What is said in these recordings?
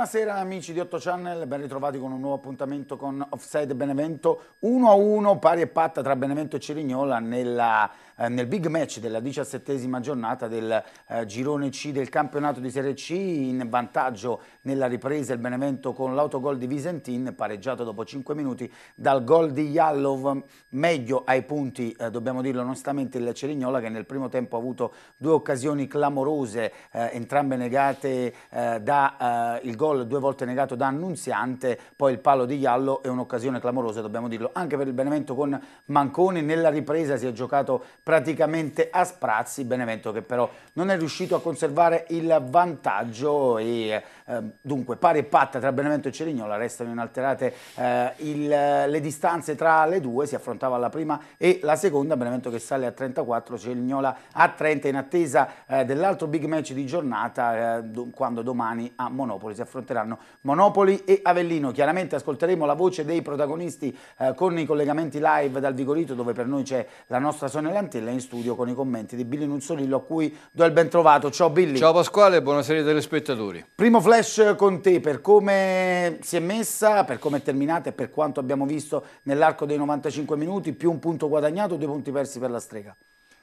Buonasera amici di 8 Channel, ben ritrovati con un nuovo appuntamento con Offside Benevento. 1-1 pari e patta tra Benevento e Cerignola nella, eh, nel big match della diciassettesima giornata del eh, girone C del campionato di Serie C in vantaggio nella ripresa il Benevento con l'autogol di Visentin pareggiato dopo 5 minuti dal gol di Jallov. Meglio ai punti eh, dobbiamo dirlo onestamente il Cerignola che nel primo tempo ha avuto due occasioni clamorose eh, entrambe negate eh, da il gol due volte negato da Annunziante, poi il palo di Iallo è un'occasione clamorosa, dobbiamo dirlo, anche per il Benevento con Manconi, nella ripresa si è giocato praticamente a sprazzi, Benevento che però non è riuscito a conservare il vantaggio e eh, dunque pari e patta tra Benevento e Cerignola, restano inalterate eh, il, le distanze tra le due, si affrontava la prima e la seconda, Benevento che sale a 34, Cerignola a 30 in attesa eh, dell'altro big match di giornata eh, do, quando domani a Monopoli si affronteranno Monopoli e Avellino. Chiaramente ascolteremo la voce dei protagonisti eh, con i collegamenti live dal Vigorito dove per noi c'è la nostra Sonia Lantella in studio con i commenti di Billy Nuzzolillo a cui do il ben trovato. Ciao Billy. Ciao Pasquale, buonasera telespettatori. Primo flash con te per come si è messa, per come è terminata e per quanto abbiamo visto nell'arco dei 95 minuti, più un punto guadagnato, due punti persi per la strega.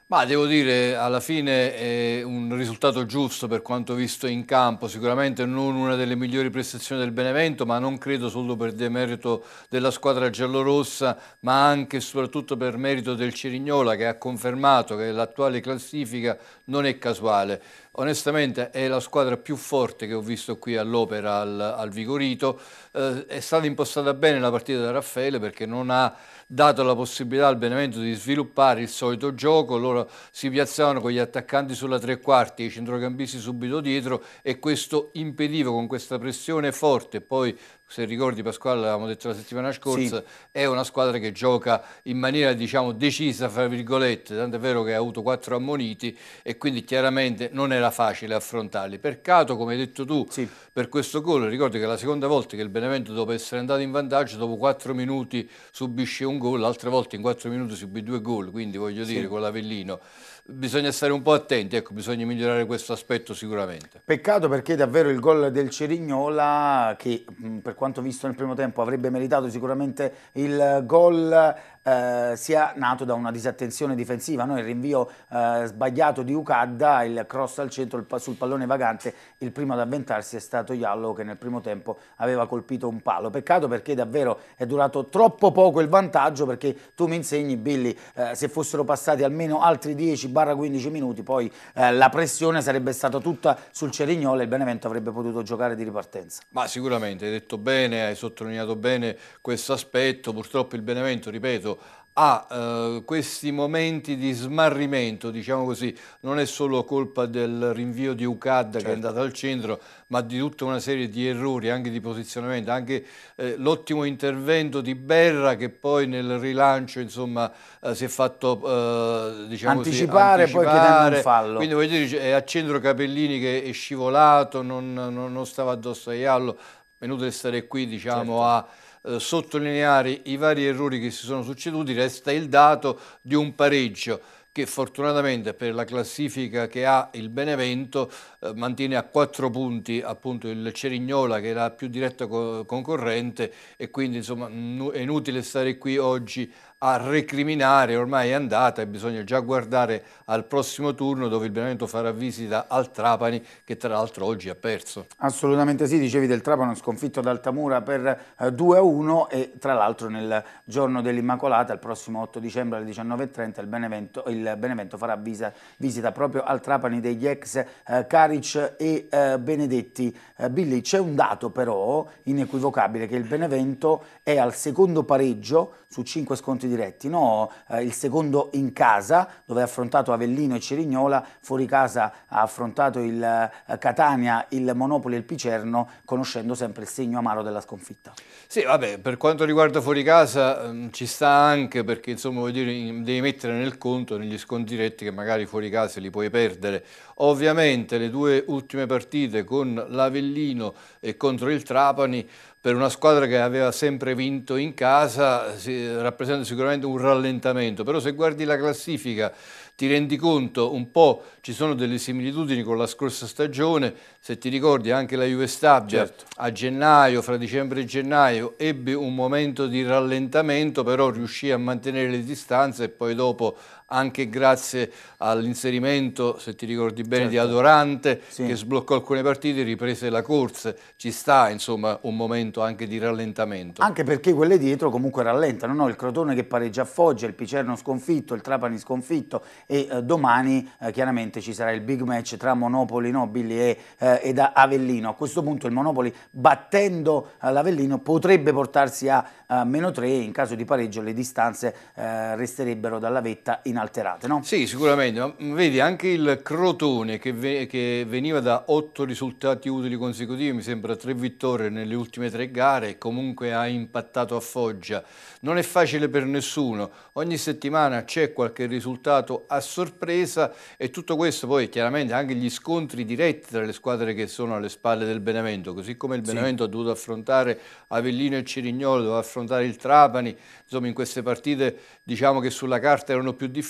Ma devo dire, alla fine è un risultato giusto per quanto visto in campo, sicuramente non una delle migliori prestazioni del Benevento, ma non credo solo per demerito della squadra giallorossa, ma anche e soprattutto per merito del Cerignola che ha confermato che l'attuale classifica non è casuale. Onestamente è la squadra più forte che ho visto qui all'Opera al, al Vigorito, eh, è stata impostata bene la partita da Raffaele perché non ha dato la possibilità al Benevento di sviluppare il solito gioco, loro si piazzavano con gli attaccanti sulla tre quarti e i centrocampisti subito dietro e questo impediva con questa pressione forte, poi se ricordi Pasquale l'avevamo detto la settimana scorsa, sì. è una squadra che gioca in maniera diciamo decisa, fra virgolette, tanto è vero che ha avuto quattro ammoniti e quindi chiaramente non era facile affrontarli. Peccato, come hai detto tu, sì. per questo gol, ricordi che è la seconda volta che il Benevento dopo essere andato in vantaggio, dopo quattro minuti subisce un gol, l'altra volta in quattro minuti subì due gol, quindi voglio dire sì. con l'Avellino bisogna stare un po' attenti, ecco, bisogna migliorare questo aspetto sicuramente. Peccato perché davvero il gol del Cerignola, che per quanto visto nel primo tempo avrebbe meritato sicuramente il gol, eh, sia nato da una disattenzione difensiva, no? il rinvio eh, sbagliato di Ucadda, il cross al centro il, sul pallone vagante, il primo ad avventarsi è stato Iallo che nel primo tempo aveva colpito un palo. Peccato perché davvero è durato troppo poco il vantaggio perché tu mi insegni Billy, eh, se fossero passati almeno altri 10-15 minuti poi eh, la pressione sarebbe stata tutta sul Cerignola e il Benevento avrebbe potuto giocare di ripartenza. Ma sicuramente, hai detto bene, hai sottolineato bene questo aspetto, purtroppo il Benevento, ripeto, ha eh, questi momenti di smarrimento, diciamo così, non è solo colpa del rinvio di UCAD certo. che è certo. andato al centro, ma di tutta una serie di errori, anche di posizionamento, anche eh, l'ottimo intervento di Berra che poi nel rilancio insomma, eh, si è fatto eh, diciamo anticipare, così, anticipare, poi chiedendo un fallo. Quindi voglio dire, è a centro Capellini che è scivolato, non, non, non stava addosso a Iallo, venuto a stare qui diciamo certo. a eh, sottolineare i vari errori che si sono succeduti, resta il dato di un pareggio che fortunatamente per la classifica che ha il Benevento eh, mantiene a quattro punti appunto il Cerignola che la più diretta co concorrente e quindi insomma è inutile stare qui oggi a recriminare, ormai è andata e bisogna già guardare al prossimo turno dove il Benevento farà visita al Trapani che tra l'altro oggi ha perso. Assolutamente sì, dicevi del Trapani sconfitto ad Altamura per eh, 2-1 e tra l'altro nel giorno dell'Immacolata, il prossimo 8 dicembre alle 19.30 il Benevento, il Benevento farà visa, visita proprio al Trapani degli ex eh, Caric e eh, Benedetti. Eh, Billy, c'è un dato però inequivocabile che il Benevento è al secondo pareggio su 5 sconti scontri diretti, no? eh, il secondo in casa dove ha affrontato Avellino e Cerignola, fuori casa ha affrontato il eh, Catania, il Monopoli e il Picerno, conoscendo sempre il segno amaro della sconfitta. Sì, vabbè, per quanto riguarda fuori casa ehm, ci sta anche perché insomma dire devi mettere nel conto negli scontri diretti che magari fuori casa li puoi perdere. Ovviamente le due ultime partite con l'Avellino e contro il Trapani per una squadra che aveva sempre vinto in casa si, rappresenta sicuramente un rallentamento, però se guardi la classifica ti rendi conto un po', ci sono delle similitudini con la scorsa stagione, se ti ricordi anche la Juve Stabia certo. a gennaio, fra dicembre e gennaio, ebbe un momento di rallentamento, però riuscì a mantenere le distanze e poi dopo anche grazie all'inserimento, se ti ricordi bene, certo. di Adorante sì. che sbloccò alcune partite, riprese la corsa, ci sta insomma un momento anche di rallentamento. Anche perché quelle dietro comunque rallentano, no? il Crotone che pareggia a Foggia, il Picerno sconfitto, il Trapani sconfitto e eh, domani eh, chiaramente ci sarà il big match tra Monopoli Nobili e, eh, ed Avellino. A questo punto il Monopoli battendo eh, l'Avellino potrebbe portarsi a meno 3 in caso di pareggio le distanze eh, resterebbero dalla vetta in inalterate, no? Sì, sicuramente, ma vedi anche il Crotone che, ve che veniva da otto risultati utili consecutivi, mi sembra tre vittorie nelle ultime tre gare, comunque ha impattato a Foggia. Non è facile per nessuno, ogni settimana c'è qualche risultato a sorpresa e tutto questo poi chiaramente anche gli scontri diretti tra le squadre che sono alle spalle del Benevento, così come il Benevento sì. ha dovuto affrontare Avellino e Cirignolo, doveva affrontare il Trapani, insomma in queste partite diciamo che sulla carta erano più difficili,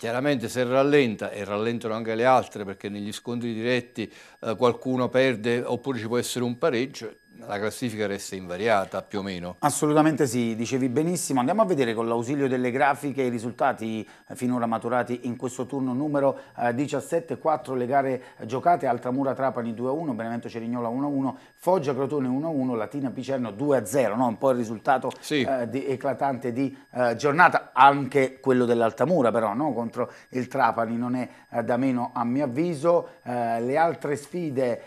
Chiaramente se rallenta, e rallentano anche le altre perché negli scontri diretti eh, qualcuno perde oppure ci può essere un pareggio, la classifica resta invariata più o meno? Assolutamente sì, dicevi benissimo. Andiamo a vedere con l'ausilio delle grafiche i risultati eh, finora maturati in questo turno numero eh, 17, 4 le gare giocate, Altamura Trapani 2-1, Benevento Cerignola 1-1, Foggia Crotone 1-1, Latina Picerno 2-0, no? un po' il risultato sì. eh, di, eclatante di eh, giornata, anche quello dell'Altamura però no? contro il Trapani non è eh, da meno a mio avviso. Eh, le altre sfide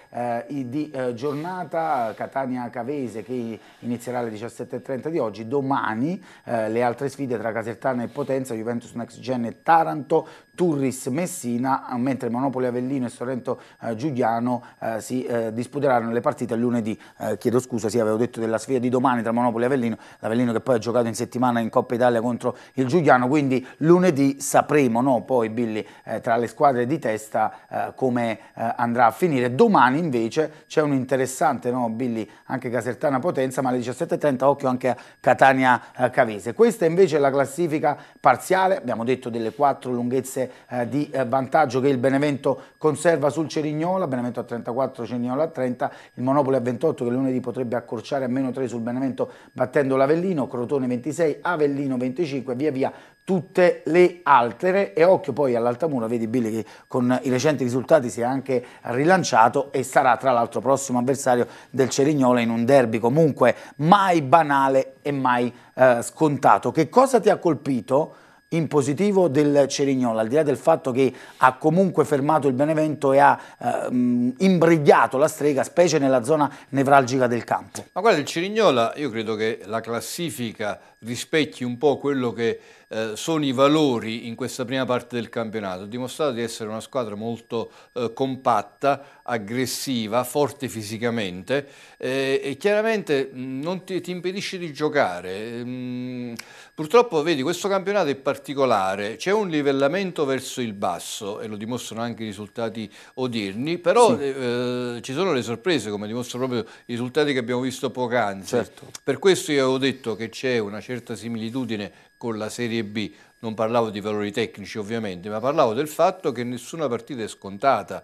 di giornata, Catania Catania Cavese che inizierà alle 17.30 di oggi, domani eh, le altre sfide tra Casertana e Potenza, Juventus Next Gen e Taranto, Turris Messina, mentre Monopoli Avellino e Sorrento eh, Giuliano eh, si eh, disputeranno le partite lunedì. Eh, chiedo scusa, sì, avevo detto della sfida di domani tra Monopoli e Avellino, l'Avellino che poi ha giocato in settimana in Coppa Italia contro il Giuliano, quindi lunedì sapremo no, poi Billy eh, tra le squadre di testa come andrà a finire. Domani invece c'è un interessante no, Billy anche Casertana Potenza, ma alle 17.30 occhio anche a Catania eh, Cavese. Questa invece è la classifica parziale, abbiamo detto delle quattro lunghezze eh, di eh, vantaggio che il Benevento conserva sul Cerignola, Benevento a 34, Cerignola a 30, il Monopoli a 28 che lunedì potrebbe accorciare a meno 3 sul Benevento battendo l'Avellino, Crotone 26, Avellino 25, via via tutte le altre e occhio poi all'Altamura, vedi Billy che con i recenti risultati si è anche rilanciato e sarà tra l'altro prossimo avversario del Cerignola in un derby comunque mai banale e mai eh, scontato. Che cosa ti ha colpito? in positivo del Cerignola, al di là del fatto che ha comunque fermato il Benevento e ha ehm, imbrigliato la strega, specie nella zona nevralgica del campo. Ma guarda, il Cerignola, io credo che la classifica rispecchi un po' quello che eh, sono i valori in questa prima parte del campionato. Ha dimostrato di essere una squadra molto eh, compatta, aggressiva, forte fisicamente eh, e chiaramente mm, non ti, ti, impedisce di giocare. Mm, purtroppo, vedi, questo campionato è particolare, c'è un livellamento verso il basso e lo dimostrano anche i risultati odierni, però sì. Eh, ci sono le sorprese, come dimostrano proprio i risultati che abbiamo visto poc'anzi. Certo. Per questo io avevo detto che c'è una certa similitudine con la Serie B. Non parlavo di valori tecnici ovviamente, ma parlavo del fatto che nessuna partita è scontata.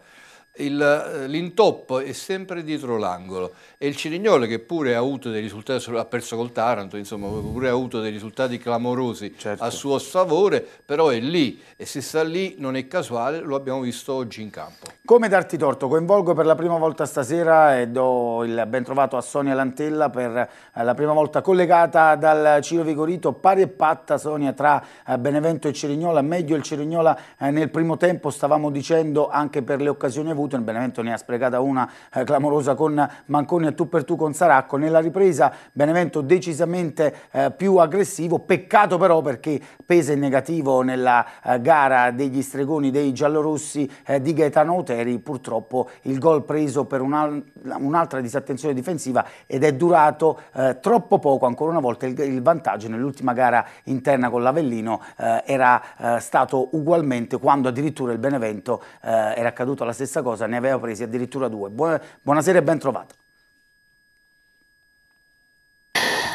Eh, l'intoppo è sempre dietro l'angolo e il Cirignole che pure ha avuto dei risultati, ha perso col Taranto, insomma, pure ha avuto dei risultati clamorosi certo. a suo sfavore, però è lì e se sta lì non è casuale, lo abbiamo visto oggi in campo. Come darti torto? Coinvolgo per la prima volta stasera e do il ben trovato a Sonia Lantella per eh, la prima volta collegata dal Ciro Vigorito, pari e patta Sonia tra eh, Benevento e Cerignola, meglio il Cerignola nel primo tempo, stavamo dicendo anche per le occasioni avute, il Benevento ne ha sprecata una clamorosa con Manconi a tu per tu con Saracco, nella ripresa Benevento decisamente eh, più aggressivo, peccato però perché pesa in negativo nella eh, gara degli stregoni dei giallorossi eh, di Gaetano Oteri, purtroppo il gol preso per un'altra un disattenzione difensiva ed è durato eh, troppo poco, ancora una volta il, il vantaggio nell'ultima gara interna con l'Avellino eh, era eh, stato ugualmente quando addirittura il Benevento era accaduto la stessa cosa, ne aveva presi addirittura due. Buona, buonasera e ben trovata.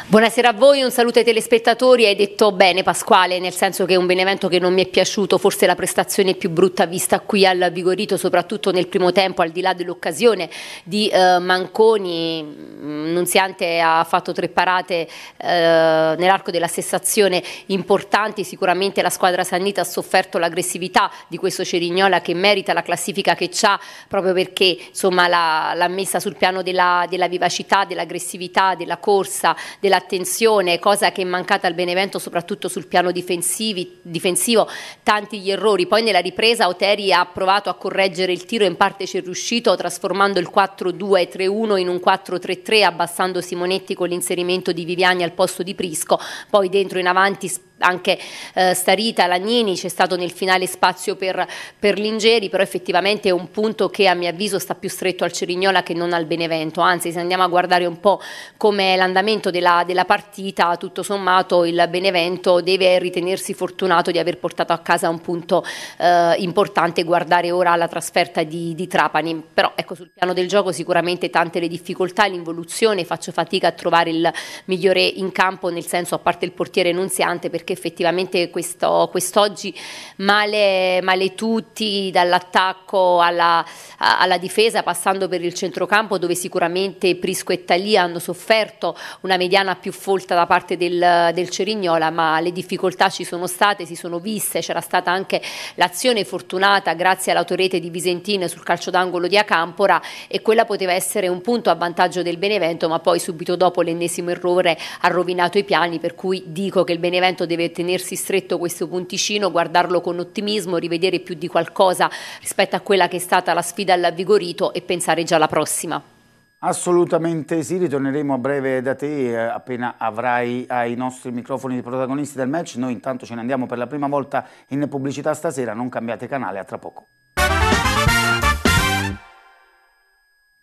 Buonasera a voi, un saluto ai telespettatori. Hai detto bene Pasquale, nel senso che è un Benevento che non mi è piaciuto, forse la prestazione più brutta vista qui al Vigorito, soprattutto nel primo tempo, al di là dell'occasione di eh, Manconi. Mm, Nunziante ha fatto tre parate eh, nell'arco della stessa azione importanti, sicuramente la squadra Sannita ha sofferto l'aggressività di questo Cerignola che merita la classifica che ha proprio perché l'ha messa sul piano della, della vivacità, dell'aggressività, della corsa, della dell'attenzione, cosa che è mancata al Benevento soprattutto sul piano difensivo, tanti gli errori. Poi nella ripresa Oteri ha provato a correggere il tiro, in parte ci è riuscito trasformando il 4-2-3-1 in un 4-3-3 abbassando Simonetti con l'inserimento di Viviani al posto di Prisco, poi dentro in avanti anche eh, Starita, Lagnini, c'è stato nel finale spazio per, per Lingeri, però effettivamente è un punto che a mio avviso sta più stretto al Cerignola che non al Benevento, anzi se andiamo a guardare un po' come l'andamento della, della, partita, tutto sommato il Benevento deve ritenersi fortunato di aver portato a casa un punto eh, importante, guardare ora alla trasferta di, di Trapani, però ecco sul piano del gioco sicuramente tante le difficoltà, l'involuzione, faccio fatica a trovare il migliore in campo, nel senso a parte il portiere Nunziante perché effettivamente questo, quest'oggi male, male tutti dall'attacco alla, alla, difesa passando per il centrocampo dove sicuramente Prisco e Talia hanno sofferto una mediana più folta da parte del, del Cerignola ma le difficoltà ci sono state, si sono viste, c'era stata anche l'azione fortunata grazie all'autorete di Visentin sul calcio d'angolo di Acampora e quella poteva essere un punto a vantaggio del Benevento ma poi subito dopo l'ennesimo errore ha rovinato i piani per cui dico che il Benevento deve deve tenersi stretto questo punticino, guardarlo con ottimismo, rivedere più di qualcosa rispetto a quella che è stata la sfida all'Avvigorito e pensare già alla prossima. Assolutamente sì, ritorneremo a breve da te eh, appena avrai ai nostri microfoni di protagonisti del match. Noi intanto ce ne andiamo per la prima volta in pubblicità stasera, non cambiate canale, a tra poco.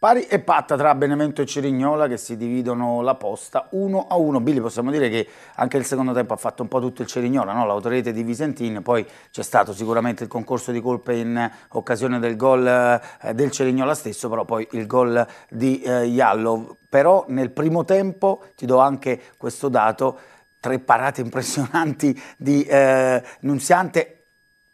Pari e patta tra Benevento e Cerignola che si dividono la posta 1 a 1. Billy, possiamo dire che anche il secondo tempo ha fatto un po' tutto il Cerignola, no? l'autorete di Visentin, poi c'è stato sicuramente il concorso di colpe in occasione del gol eh, del Cerignola stesso, però poi il gol di eh, Iallo. Però nel primo tempo, ti do anche questo dato, tre parate impressionanti di eh, Nunziante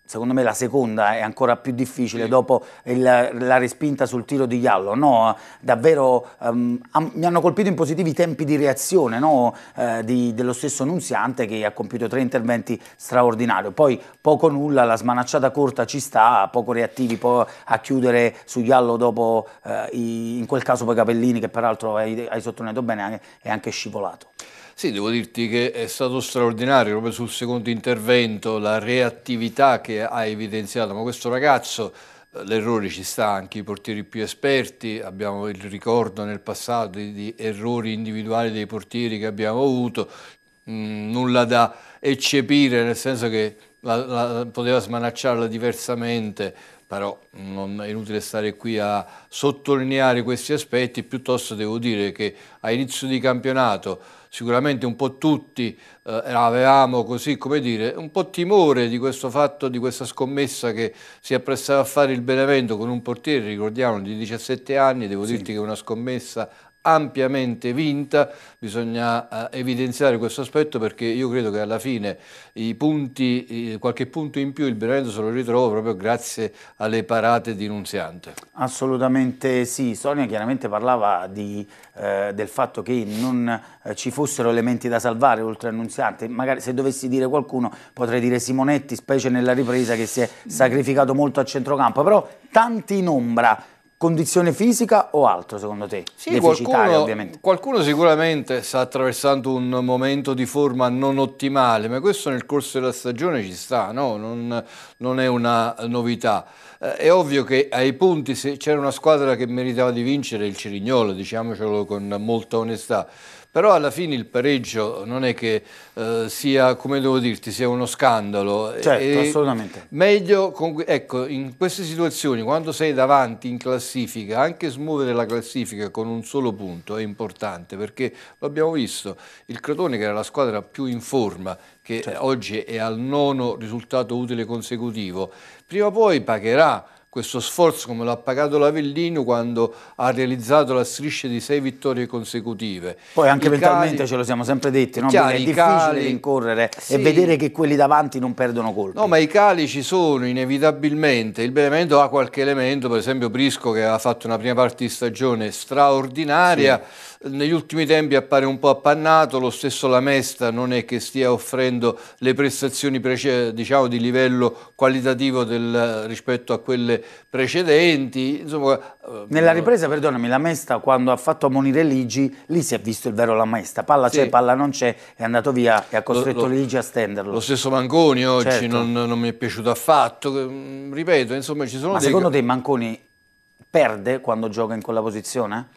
secondo me la seconda è ancora più difficile sì. dopo il, la respinta sul tiro di Iallo, no? davvero um, mi hanno colpito in positivi i tempi di reazione no? eh, di, dello stesso Nunziante che ha compiuto tre interventi straordinari, poi poco nulla, la smanacciata corta ci sta, poco reattivi poi a chiudere su Iallo dopo eh, i, in quel caso poi Capellini che peraltro hai, hai sottolineato bene è anche scivolato. Sì, devo dirti che è stato straordinario proprio sul secondo intervento, la reattività che ha evidenziato, ma questo ragazzo eh, l'errore ci sta anche i portieri più esperti, abbiamo il ricordo nel passato di, di errori individuali dei portieri che abbiamo avuto, mm, nulla da eccepire nel senso che la, la, poteva smanacciarla diversamente, però non è inutile stare qui a sottolineare questi aspetti, piuttosto devo dire che a inizio di campionato sicuramente un po' tutti eh, avevamo così come dire un po' timore di questo fatto, di questa scommessa che si apprestava a fare il Benevento con un portiere, ricordiamo, di 17 anni, devo sì. dirti che è una scommessa ampiamente vinta, bisogna eh, evidenziare questo aspetto perché io credo che alla fine i punti, eh, qualche punto in più il Benevento se lo ritrova proprio grazie alle parate di Nunziante. Assolutamente sì, Sonia chiaramente parlava di, eh, del fatto che non eh, ci fossero elementi da salvare oltre a Nunziante, magari se dovessi dire qualcuno potrei dire Simonetti, specie nella ripresa che si è sacrificato molto a centrocampo, però tanti in ombra Condizione fisica o altro secondo te? Sì, qualcuno, qualcuno, sicuramente sta attraversando un momento di forma non ottimale, ma questo nel corso della stagione ci sta, no? non, non, è una novità. Eh, è ovvio che ai punti, se c'era una squadra che meritava di vincere, il Cirignolo, diciamocelo con molta onestà, però alla fine il pareggio non è che eh, sia, come devo dirti, sia uno scandalo. Certo, e assolutamente. Meglio, con, ecco, in queste situazioni, quando sei davanti in classifica, anche smuovere la classifica con un solo punto è importante, perché lo abbiamo visto, il Crotone che era la squadra più in forma, che certo. oggi è al nono risultato utile consecutivo, prima o poi pagherà questo sforzo come l'ha pagato l'Avellino quando ha realizzato la striscia di sei vittorie consecutive. Poi anche I mentalmente cali, ce lo siamo sempre detti, no? chiaro, è difficile cali, rincorrere sì. e vedere che quelli davanti non perdono colpi. No, ma i cali ci sono inevitabilmente, il Benevento ha qualche elemento, per esempio Brisco che ha fatto una prima parte di stagione straordinaria, sì negli ultimi tempi appare un po' appannato, lo stesso Lamesta non è che stia offrendo le prestazioni diciamo, di livello qualitativo del, rispetto a quelle precedenti. Insomma, eh, Nella ripresa, perdonami, Lamesta quando ha fatto ammonire Ligi, lì si è visto il vero Lamesta, palla sì. c'è, palla non c'è, è andato via e ha costretto lo, lo, Ligi a stenderlo. Lo stesso Manconi oggi certo. non, non, mi è piaciuto affatto, ripeto, insomma ci sono Ma dei... secondo te Manconi perde quando gioca in quella posizione?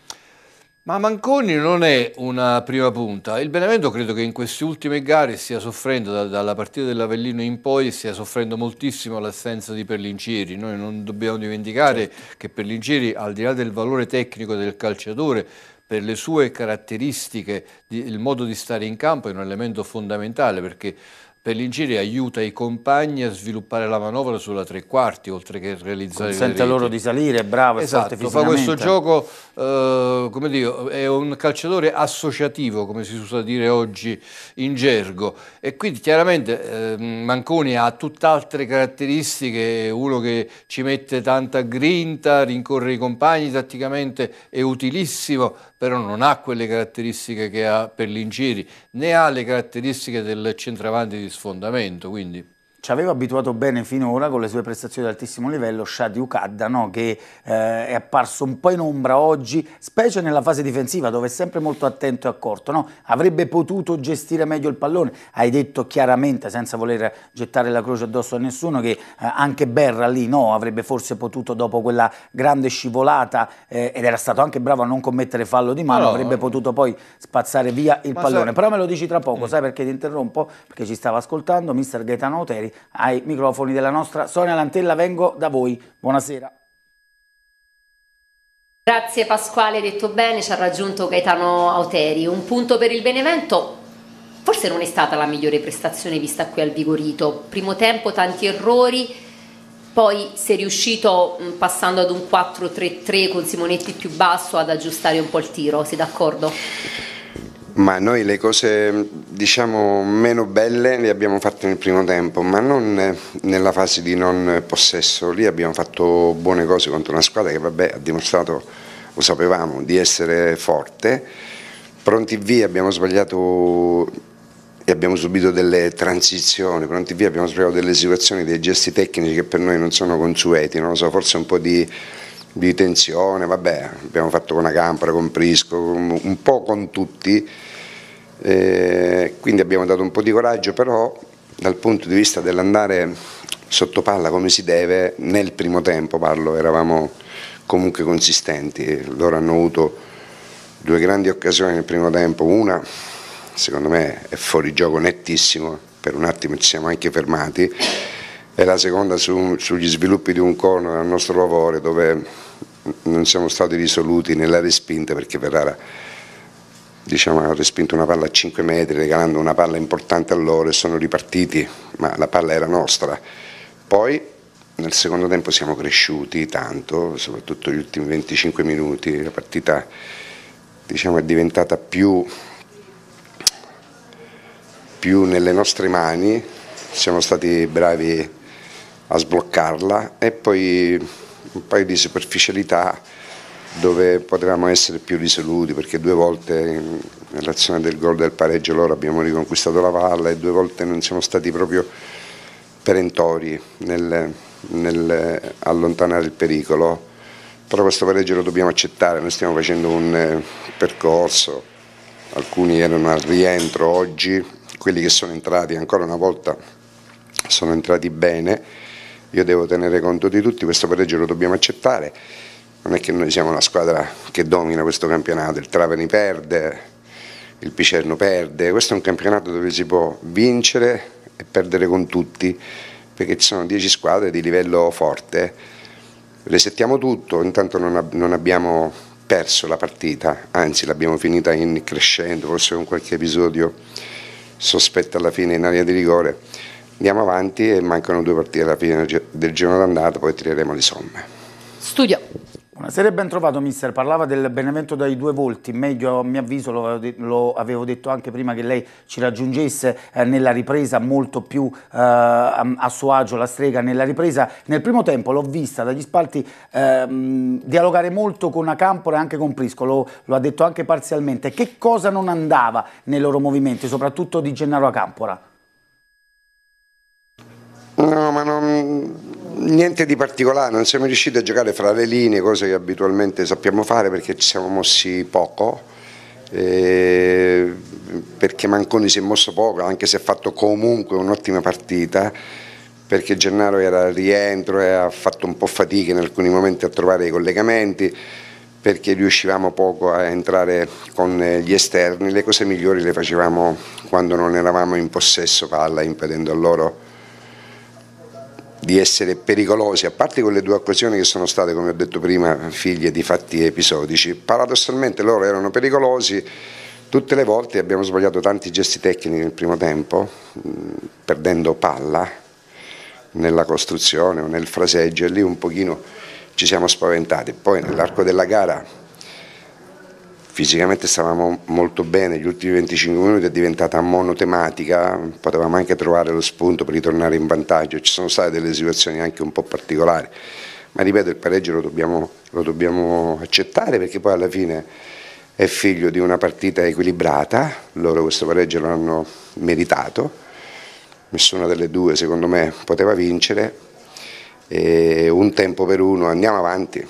Ma Manconi non è una prima punta. Il Benevento credo che in queste ultime gare stia soffrendo, da, dalla partita dell'Avellino in poi, stia soffrendo moltissimo l'assenza di Perlincieri. Noi non dobbiamo dimenticare certo. che Perlincieri, al di là del valore tecnico del calciatore, per le sue caratteristiche, il modo di stare in campo è un elemento fondamentale perché Perlincieri aiuta i compagni a sviluppare la manovra sulla tre quarti, oltre che realizzare Consente loro di salire, bravo, esatto, fa questo gioco, eh, come dire, è un calciatore associativo, come si usa dire oggi in gergo, e quindi chiaramente eh, Manconi ha tutt'altre caratteristiche, uno che ci mette tanta grinta, rincorre i compagni, tatticamente è utilissimo, però non ha quelle caratteristiche che ha Perlincieri, né ha le caratteristiche del centravanti di sfondamento, quindi ci aveva abituato bene finora con le sue prestazioni di altissimo livello Shadi Ukadda no? che eh, è apparso un po' in ombra oggi specie nella fase difensiva dove è sempre molto attento e accorto no? avrebbe potuto gestire meglio il pallone hai detto chiaramente senza voler gettare la croce addosso a nessuno che eh, anche Berra lì no avrebbe forse potuto dopo quella grande scivolata eh, ed era stato anche bravo a non commettere fallo di mano no, avrebbe potuto poi spazzare via il pallone sai... però me lo dici tra poco mm. sai perché ti interrompo? perché ci stava ascoltando mister Gaetano Oteri ai microfoni della nostra Sonia Lantella, vengo da voi. Buonasera. Grazie Pasquale, detto bene, ci ha raggiunto Gaetano Auteri. Un punto per il Benevento, forse non è stata la migliore prestazione vista qui al Vigorito. Primo tempo tanti errori, poi si è riuscito passando ad un 4-3-3 con Simonetti più basso ad aggiustare un po' il tiro, sei d'accordo? Ma noi le cose diciamo meno belle le abbiamo fatte nel primo tempo, ma non nella fase di non possesso. Lì abbiamo fatto buone cose contro una squadra che vabbè, ha dimostrato, lo sapevamo, di essere forte. Pronti via abbiamo sbagliato e abbiamo subito delle transizioni, pronti via abbiamo sbagliato delle situazioni, dei gesti tecnici che per noi non sono consueti, non lo so, forse un po' di di tensione, vabbè, abbiamo fatto con Acampora, con Prisco, un po' con tutti, eh, quindi abbiamo dato un po' di coraggio, però dal punto di vista dell'andare sotto palla come si deve, nel primo tempo parlo, eravamo comunque consistenti, loro hanno avuto due grandi occasioni nel primo tempo, una secondo me è fuori gioco nettissimo, per un attimo ci siamo anche fermati, e la seconda su, sugli sviluppi di un corner al nostro favore dove non siamo stati risoluti nella respinta perché Ferrara diciamo, ha respinto una palla a 5 metri regalando una palla importante a loro e sono ripartiti, ma la palla era nostra. Poi nel secondo tempo siamo cresciuti tanto, soprattutto gli ultimi 25 minuti, la partita diciamo, è diventata più, più nelle nostre mani, siamo stati bravi a sbloccarla. E poi un paio di superficialità dove potevamo essere più risoluti perché due volte nell'azione del gol del pareggio loro abbiamo riconquistato la palla e due volte non siamo stati proprio perentori nel, nel allontanare il pericolo. Però questo pareggio lo dobbiamo accettare, noi stiamo facendo un eh, percorso, alcuni erano al rientro oggi, quelli che sono entrati ancora una volta sono entrati bene. Io devo tenere conto di tutti, questo pareggio lo dobbiamo accettare, non è che noi siamo una squadra che domina questo campionato, il Trapani perde, il Picerno perde, questo è un campionato dove si può vincere e perdere con tutti, perché ci sono 10 squadre di livello forte, resettiamo tutto, intanto non, ab non abbiamo perso la partita, anzi l'abbiamo finita in crescendo, forse con qualche episodio sospetto alla fine in area di rigore andiamo avanti e mancano due partite alla fine del giorno d'andata, poi tireremo le somme. Studio. Buonasera ben trovato mister, parlava del Benevento dai due volti, meglio a mio avviso lo, lo avevo detto anche prima che lei ci raggiungesse eh, nella ripresa molto più eh, a suo agio la strega nella ripresa, nel primo tempo l'ho vista dagli spalti eh, dialogare molto con Acampora e anche con Prisco, lo, lo, ha detto anche parzialmente, che cosa non andava nei loro movimenti, soprattutto di Gennaro Acampora? No, ma non, niente di particolare, non siamo riusciti a giocare fra le linee, cose che abitualmente sappiamo fare perché ci siamo mossi poco, eh, perché Manconi si è mosso poco, anche se ha fatto comunque un'ottima partita, perché Gennaro era al rientro e ha fatto un po' fatica in alcuni momenti a trovare i collegamenti, perché riuscivamo poco a entrare con gli esterni, le cose migliori le facevamo quando non eravamo in possesso palla, impedendo a loro di essere pericolosi, a parte quelle due occasioni che sono state, come ho detto prima, figlie di fatti episodici, paradossalmente loro erano pericolosi, tutte le volte abbiamo sbagliato tanti gesti tecnici nel primo tempo, perdendo palla nella costruzione o nel fraseggio e lì un pochino ci siamo spaventati. Poi nell'arco della gara fisicamente stavamo molto bene, gli ultimi 25 minuti è diventata monotematica, potevamo anche trovare lo spunto per ritornare in vantaggio, ci sono state delle situazioni anche un po' particolari, ma ripeto il pareggio lo dobbiamo, lo dobbiamo accettare perché poi alla fine è figlio di una partita equilibrata, loro questo pareggio l'hanno meritato, nessuna delle due secondo me poteva vincere, e un tempo per uno, andiamo avanti.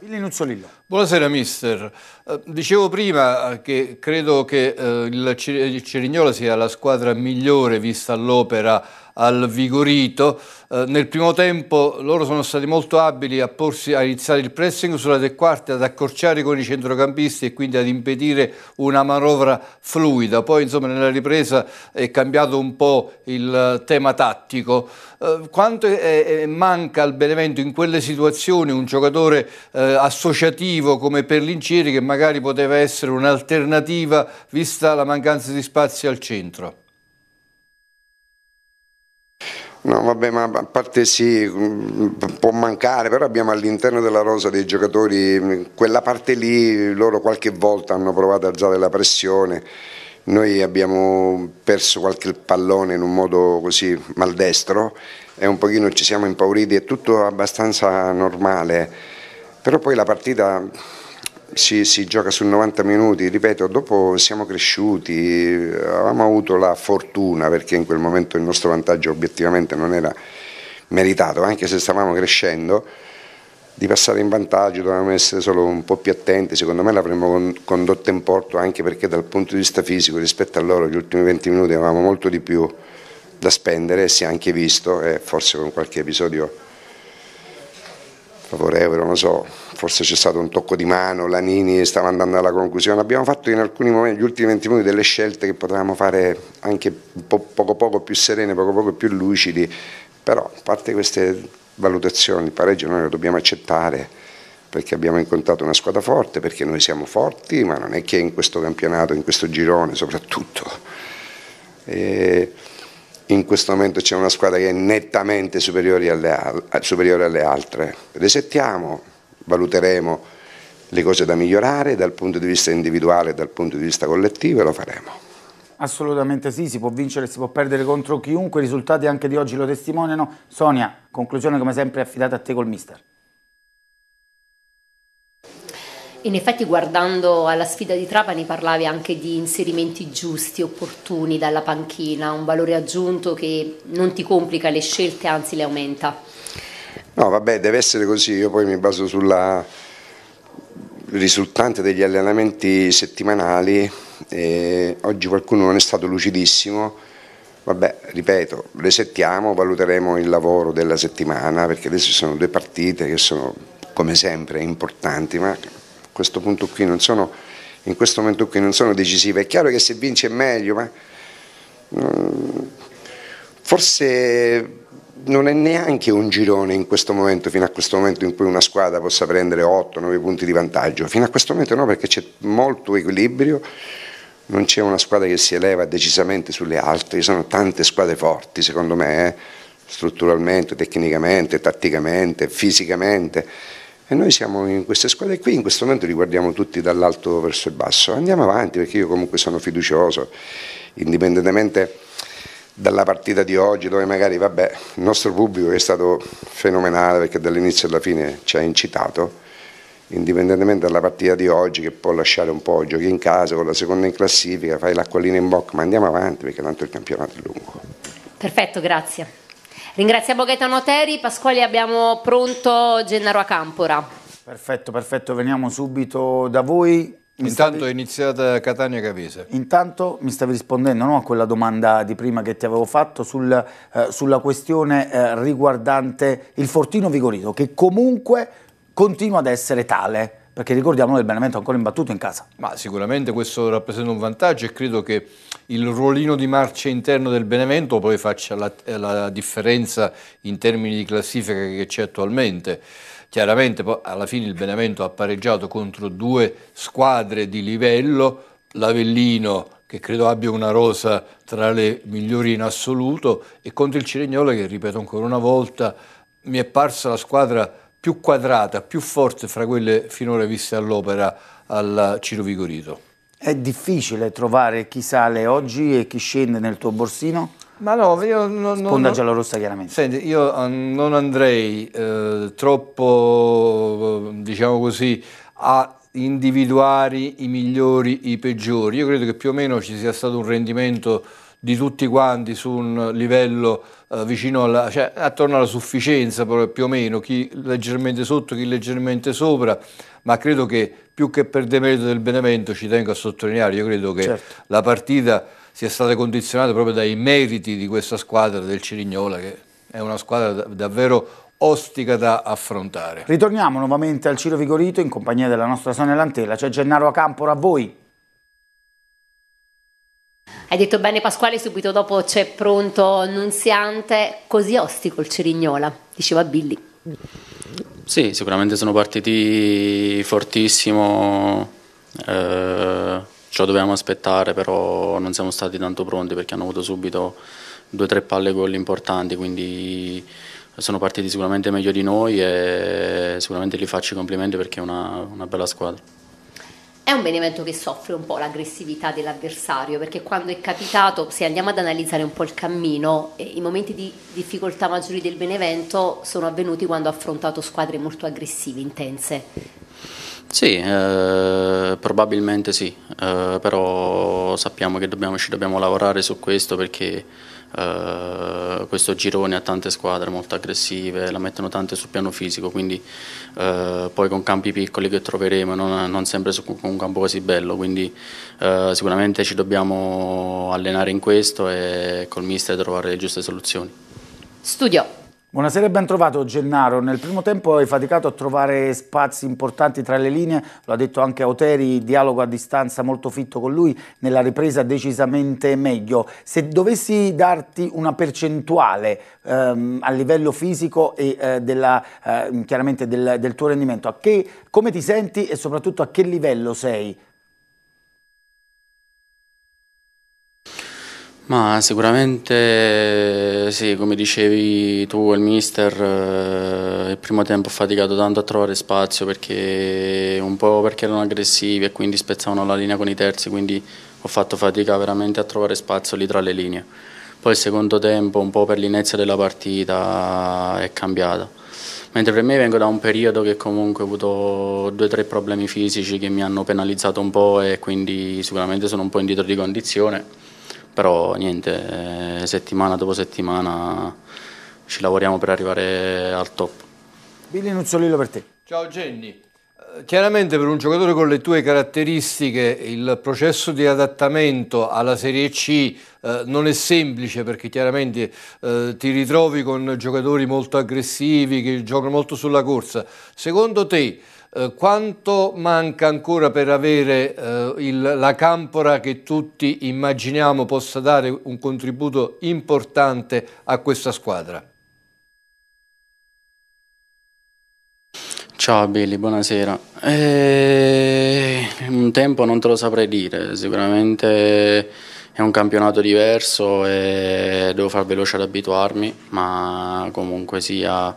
Billy Nuzzolillo. Buonasera mister, uh, dicevo prima eh, che credo che uh, il Cerignola sia la squadra migliore vista all'opera al Vigorito. Uh, nel primo tempo loro sono stati molto abili a, porsi, a iniziare il pressing sulla tre quarti, ad accorciare con i centrocampisti e quindi ad impedire una manovra fluida. Poi insomma nella ripresa è cambiato un po' il tema tattico. Uh, quanto è, è, manca al Benevento in quelle situazioni un giocatore uh, associativo come Perlincieri che magari poteva essere un'alternativa vista la mancanza di spazi al centro? No, vabbè, ma a parte sì, mm, può mancare, però abbiamo all'interno della rosa dei giocatori, mm, quella parte lì, loro qualche volta hanno provato ad alzare la pressione, noi abbiamo perso qualche pallone in un modo così maldestro e un pochino ci siamo impauriti, è tutto abbastanza normale, però poi la partita si, si, gioca su 90 minuti, ripeto, dopo siamo cresciuti, avevamo avuto la fortuna perché in quel momento il nostro vantaggio obiettivamente non era meritato, anche se stavamo crescendo, di passare in vantaggio dovevamo essere solo un po' più attenti, secondo me l'avremmo condotto in porto anche perché dal punto di vista fisico rispetto a loro gli ultimi 20 minuti avevamo molto di più da spendere, si è anche visto e forse con qualche episodio favorevole, non lo so, forse c'è stato un tocco di mano, Lanini stava andando alla conclusione, abbiamo fatto in alcuni momenti, gli ultimi 20 minuti, delle scelte che potevamo fare anche po poco poco più serene, poco poco più lucidi, però a parte queste valutazioni, il pareggio noi lo dobbiamo accettare perché abbiamo incontrato una squadra forte, perché noi siamo forti, ma non è che in questo campionato, in questo girone soprattutto, e in questo momento c'è una squadra che è nettamente superiore alle, superiore alle altre. Resettiamo, valuteremo le cose da migliorare dal punto di vista individuale e dal punto di vista collettivo e lo faremo. Assolutamente sì, si può vincere, si può perdere contro chiunque, i risultati anche di oggi lo testimoniano. Sonia, conclusione come sempre affidata a te col mister. In effetti guardando alla sfida di Trapani parlavi anche di inserimenti giusti, opportuni dalla panchina, un valore aggiunto che non ti complica le scelte, anzi le aumenta. No, vabbè, deve essere così, io poi mi baso sulla risultante degli allenamenti settimanali, e oggi qualcuno non è stato lucidissimo, vabbè, ripeto, resettiamo, valuteremo il lavoro della settimana, perché adesso ci sono due partite che sono come sempre importanti, ma a questo punto qui non sono, in questo momento qui non sono decisive. È chiaro che se vince è meglio, ma mm, forse non è neanche un girone in questo momento, fino a questo momento in cui una squadra possa prendere 8-9 punti di vantaggio, fino a questo momento no perché c'è molto equilibrio, non c'è una squadra che si eleva decisamente sulle altre, ci sono tante squadre forti secondo me, eh? strutturalmente, tecnicamente, tatticamente, fisicamente. E noi siamo in queste squadre qui, in questo momento li guardiamo tutti dall'alto verso il basso. Andiamo avanti perché io comunque sono fiducioso, indipendentemente dalla partita di oggi dove magari vabbè, il nostro pubblico è stato fenomenale perché dall'inizio alla fine ci ha incitato, indipendentemente dalla partita di oggi che può lasciare un po', giochi in casa con la seconda in classifica, fai l'acquolina in bocca, ma andiamo avanti perché tanto il campionato è lungo. Perfetto, grazie. Ringraziamo Gaetano Teri, Pasquale abbiamo pronto Gennaro Acampora. Perfetto, perfetto, veniamo subito da voi. Intanto stavi... è iniziata Catania Cavese. Intanto mi stavi rispondendo no, a quella domanda di prima che ti avevo fatto sul, eh, sulla questione eh, riguardante il Fortino Vigorito, che comunque continua ad essere tale perché ricordiamo che il Benevento è ancora imbattuto in casa. Ma sicuramente questo rappresenta un vantaggio e credo che il ruolino di marcia interno del Benevento poi faccia la, la differenza in termini di classifica che c'è attualmente. Chiaramente poi alla fine il Benevento ha pareggiato contro due squadre di livello, l'Avellino che credo abbia una rosa tra le migliori in assoluto e contro il Cirignola che ripeto ancora una volta mi è parsa la squadra più quadrata, più forte fra quelle finora viste all'opera al Ciro Vigorito. È difficile trovare chi sale oggi e chi scende nel tuo borsino? Ma no, io non... Sponda giallorossa chiaramente. Senti, io eh, non andrei eh, troppo, diciamo così, a individuare i migliori, i peggiori. Io credo che più o meno ci sia stato un rendimento di tutti quanti su un livello eh, vicino alla, cioè attorno alla sufficienza più o meno, chi leggermente sotto, chi leggermente sopra, ma credo che più che per demerito del Benevento ci tengo a sottolineare, io credo che certo. la partita sia stata condizionata proprio dai meriti di questa squadra del Cirignola che è una squadra davvero ostica da affrontare. Ritorniamo nuovamente al Ciro Vigorito in compagnia della nostra Sonia Lantella, c'è Gennaro Acampora a voi. Hai detto bene Pasquale, subito dopo c'è pronto Nunziante, così ostico il Cerignola, diceva Billy. Sì, sicuramente sono partiti fortissimo, eh, lo dovevamo aspettare, però non siamo stati tanto pronti perché hanno avuto subito due o tre palle gol importanti, quindi sono partiti sicuramente meglio di noi e sicuramente li faccio i complimenti perché è una, una bella squadra. È un Benevento che soffre un po' l'aggressività dell'avversario perché quando è capitato, se andiamo ad analizzare un po' il cammino, eh, i momenti di difficoltà maggiori del Benevento sono avvenuti quando ha affrontato squadre molto aggressive, intense. Sì, eh, probabilmente sì, eh, però sappiamo che dobbiamo, ci dobbiamo lavorare su questo perché Uh, questo girone ha tante squadre molto aggressive, la mettono tante sul piano fisico, quindi uh, poi con campi piccoli che troveremo, non, non sempre su un campo così bello, quindi uh, sicuramente ci dobbiamo allenare in questo e col mister trovare le giuste soluzioni. Studio. Buonasera e ben trovato Gennaro. Nel primo tempo hai faticato a trovare spazi importanti tra le linee, lo ha detto anche Auteri, dialogo a distanza molto fitto con lui, nella ripresa decisamente meglio. Se dovessi darti una percentuale ehm, a livello fisico e eh, della, eh, chiaramente del, del, tuo rendimento, che, come ti senti e soprattutto a che livello sei? Ma sicuramente sì, come dicevi tu il mister, eh, il primo tempo ho faticato tanto a trovare spazio perché un po' perché erano aggressivi e quindi spezzavano la linea con i terzi, quindi ho fatto fatica veramente a trovare spazio lì tra le linee. Poi il secondo tempo, un po' per l'inizio della partita, è cambiata. Mentre per me vengo da un periodo che comunque ho avuto due o tre problemi fisici che mi hanno penalizzato un po' e quindi sicuramente sono un po' indietro di condizione però niente, eh, settimana dopo settimana ci lavoriamo per arrivare al top. Billy Nuzzolillo per te. Ciao Jenny. Eh, chiaramente per un giocatore con le tue caratteristiche il processo di adattamento alla Serie C eh, non è semplice perché chiaramente eh, ti ritrovi con giocatori molto aggressivi che giocano molto sulla corsa. Secondo te eh, quanto manca ancora per avere eh, il, la campora che tutti immaginiamo possa dare un contributo importante a questa squadra? Ciao Billy, buonasera. Eh, un tempo non te lo saprei dire, sicuramente è un campionato diverso e devo far veloce ad abituarmi, ma comunque sia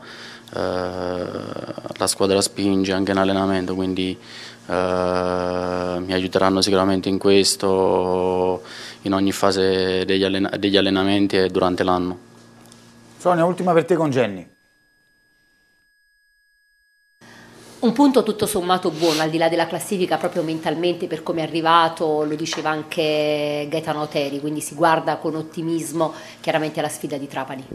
la squadra spinge anche in allenamento, quindi eh, mi aiuteranno sicuramente in questo, in ogni fase degli, allen degli allenamenti e durante l'anno. Sonia, ultima per te con Jenny. Un punto tutto sommato buono, al di là della classifica, proprio mentalmente per come è arrivato, lo diceva anche Gaetano Teri, quindi si guarda con ottimismo chiaramente alla sfida di Trapani.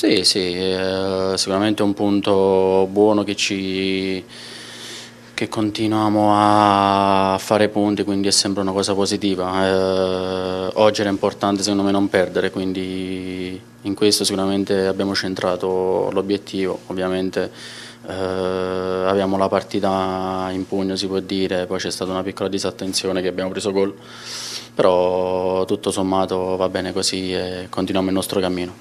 Sì, sì, eh, sicuramente un punto buono che ci che continuiamo a fare punti, quindi è sempre una cosa positiva. Eh, oggi era importante secondo me non perdere, quindi in questo sicuramente abbiamo centrato l'obiettivo, ovviamente eh, abbiamo la partita in pugno si può dire, poi c'è stata una piccola disattenzione che abbiamo preso gol, però tutto sommato va bene così e continuiamo il nostro cammino.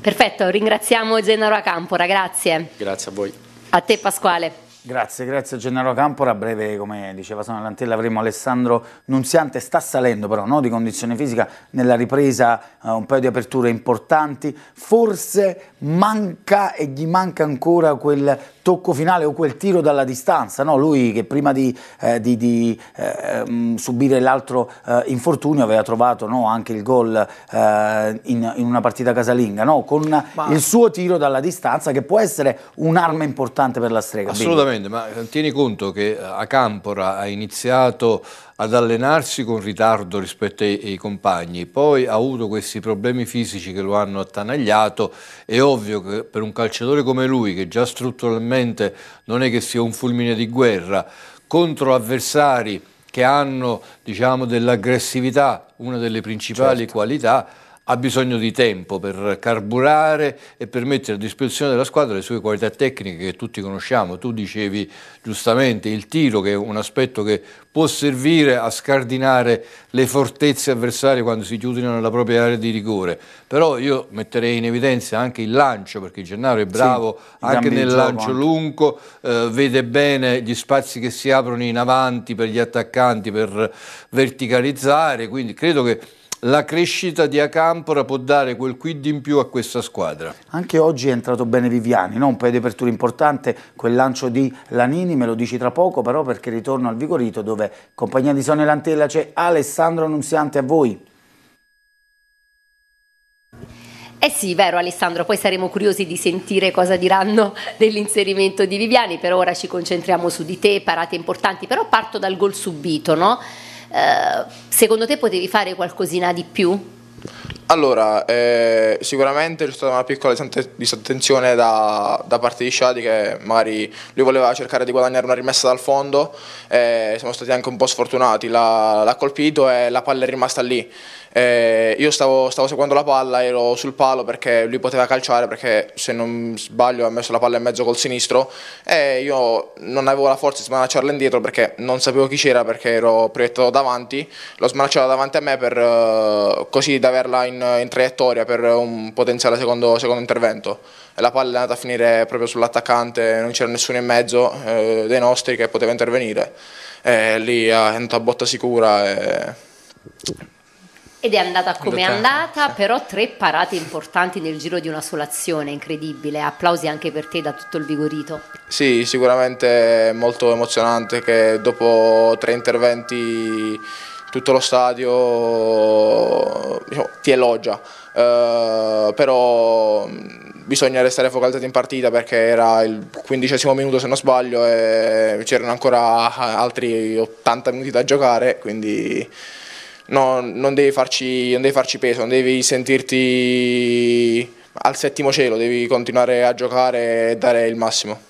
Perfetto, ringraziamo Gennaro Acampora, grazie. Grazie a voi. A te Pasquale. Grazie, grazie Gennaro Campora. A breve, come diceva Sonia Lantella, avremo Alessandro Nunziante. Sta salendo però no, di condizione fisica nella ripresa, uh, un paio di aperture importanti. Forse manca e gli manca ancora quel tocco finale o quel tiro dalla distanza. No? Lui che prima di, eh, di, di eh, subire l'altro eh, infortunio aveva trovato no, anche il gol eh, in, in, una partita casalinga, no? con Ma... il suo tiro dalla distanza che può essere un'arma importante per la strega. Assolutamente assolutamente, ma tieni conto che eh, a Campora ha iniziato ad allenarsi con ritardo rispetto ai, ai, compagni, poi ha avuto questi problemi fisici che lo hanno attanagliato, è ovvio che per un calciatore come lui, che già strutturalmente non è che sia un fulmine di guerra, contro avversari che hanno diciamo, dell'aggressività, una delle principali certo. qualità, ha bisogno di tempo per carburare e per mettere a disposizione della squadra le sue qualità tecniche che tutti conosciamo. Tu dicevi giustamente il tiro che è un aspetto che può servire a scardinare le fortezze avversarie quando si chiudono nella propria area di rigore, però io metterei in evidenza anche il lancio perché Gennaro è bravo sì, anche nel lancio anche. lungo, eh, vede bene gli spazi che si aprono in avanti per gli attaccanti per verticalizzare, quindi credo che la crescita di Acampora può dare quel quid in più a questa squadra. Anche oggi è entrato bene Viviani, no? un paio di aperture importante, quel lancio di Lanini, me lo dici tra poco, però perché ritorno al Vigorito dove compagnia di Sonia Lantella c'è Alessandro Annunziante a voi. Eh sì, vero Alessandro, poi saremo curiosi di sentire cosa diranno dell'inserimento di Viviani, per ora ci concentriamo su di te, parate importanti, però parto dal gol subito, no? Eh, secondo te potevi fare qualcosina di più? Allora, eh, sicuramente c'è stata una piccola disattenzione da, da, parte di Shadi che magari lui voleva cercare di guadagnare una rimessa dal fondo, eh, siamo stati anche un po' sfortunati, l'ha colpito e la palla è rimasta lì. Eh, io stavo, stavo, seguendo la palla, ero sul palo perché lui poteva calciare perché se non sbaglio ha messo la palla in mezzo col sinistro e io non avevo la forza di smanacciarla indietro perché non sapevo chi c'era perché ero proiettato davanti, l'ho smanacciata davanti a me per, uh, così da averla in, in, traiettoria per un potenziale secondo, secondo, intervento e la palla è andata a finire proprio sull'attaccante, non c'era nessuno in mezzo eh, dei nostri che poteva intervenire e lì è andata a botta sicura e ed è andata come è andata, però tre parate importanti nel giro di una sola azione, incredibile. Applausi anche per te da tutto il Vigorito. Sì, sicuramente molto emozionante che dopo tre interventi tutto lo stadio diciamo, ti elogia, uh, però bisogna restare focalizzati in partita perché era il quindicesimo minuto se non sbaglio e c'erano ancora altri 80 minuti da giocare, quindi no, non, devi farci, non devi farci peso, non devi sentirti al settimo cielo, devi continuare a giocare e dare il massimo.